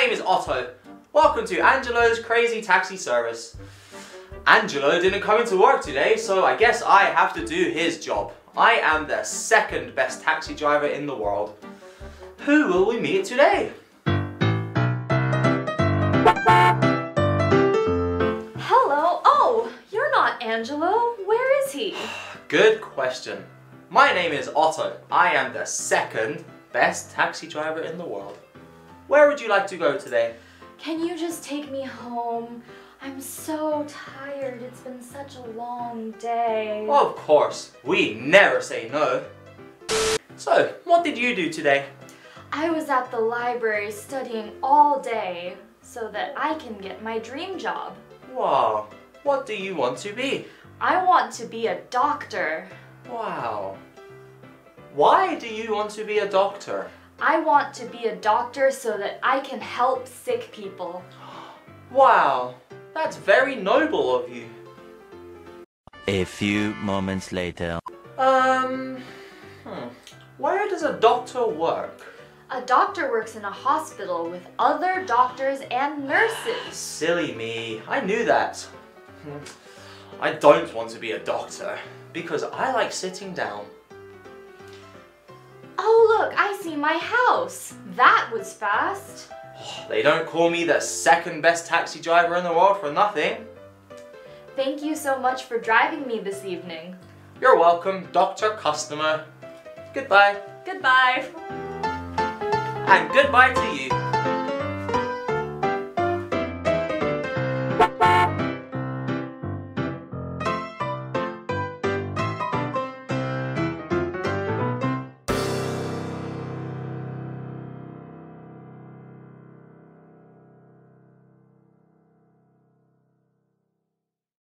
name is Otto. Welcome to Angelo's Crazy Taxi Service. Angelo didn't come into work today, so I guess I have to do his job. I am the second best taxi driver in the world. Who will we meet today? Hello. Oh, you're not Angelo. Where is he? Good question. My name is Otto. I am the second best taxi driver in the world. Where would you like to go today? Can you just take me home? I'm so tired. It's been such a long day. Of course, we never say no. So, what did you do today? I was at the library studying all day so that I can get my dream job. Wow, what do you want to be? I want to be a doctor. Wow. Why do you want to be a doctor? I want to be a doctor so that I can help sick people. Wow, that's very noble of you. A few moments later. Um, hmm. Where does a doctor work? A doctor works in a hospital with other doctors and nurses. Silly me, I knew that. Hmm. I don't want to be a doctor because I like sitting down. See my house. That was fast. They don't call me the second best taxi driver in the world for nothing. Thank you so much for driving me this evening. You're welcome, Dr. Customer. Goodbye. Goodbye. And goodbye to you.